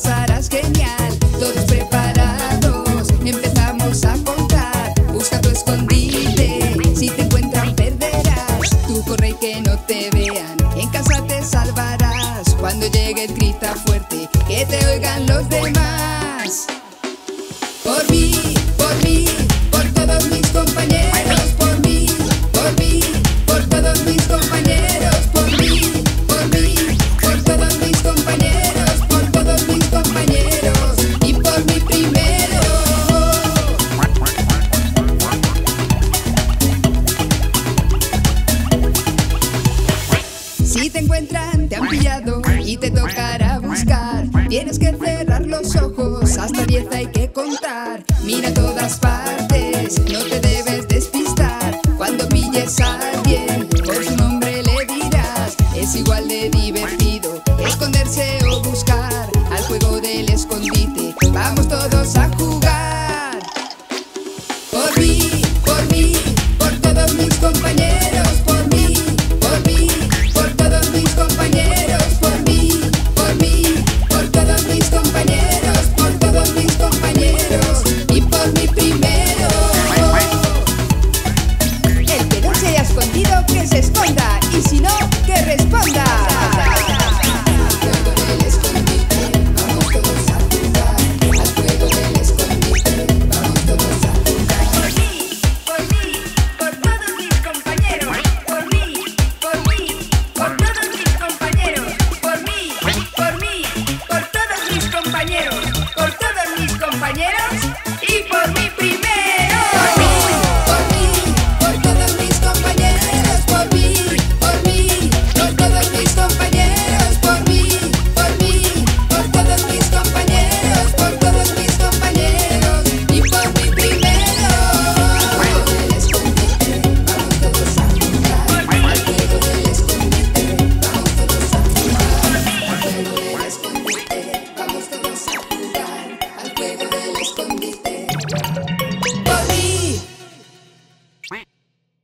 pasarás genial. Todos preparados, empezamos a contar. Busca tu escondite, si te encuentran perderás. Tú corre y que no te vean, en casa te salvarás. Cuando llegues grita fuerte, que te oigan los demás. Te encuentran, te han pillado y te tocará buscar. Tienes que cerrar los ojos, hasta diez hay que contar. Mira todas partes, no te debes despistar. Cuando pilles a alguien, por su nombre le dirás. Es igual de divertido esconderse. que se esconda. Y si no